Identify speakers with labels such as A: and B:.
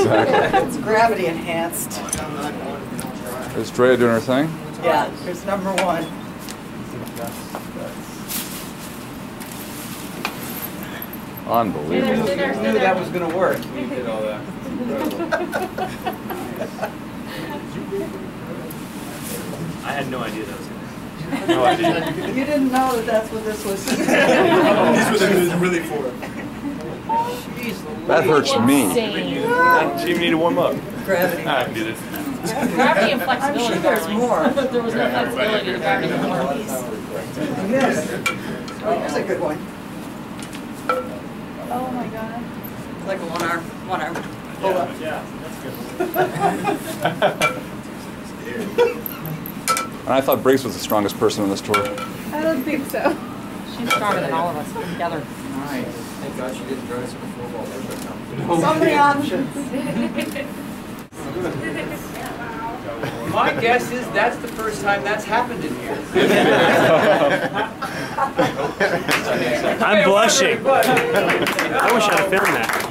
A: Exactly.
B: It's gravity enhanced.
A: Is Dreya doing her thing?
B: Yeah, there's number one.
A: Unbelievable.
C: Who knew that was gonna work? We did all that.
D: I had no idea that was gonna. No idea.
B: You didn't know that that's what this was.
E: These were the really for.
A: That hurts me.
D: Didn't even need to warm up.
B: Gravity.
D: I can do this.
F: Gravity and
B: I'm
F: flexibility,
B: sure there's
F: darling.
B: more.
F: There was no flexibility to gravity before.
B: Yes. Oh, here's a good one.
F: Oh my god.
B: It's like a one arm, one arm. Pull up.
D: Yeah, that's good.
A: And I thought Briggs was the strongest person on this tour.
G: I don't think so.
F: She's stronger than all of us put together.
C: Nice.
E: Thank God she didn't drive us to football.
B: So many options.
C: My guess is that's the first time that's happened in here.
D: I'm blushing. I wish I'd filmed that.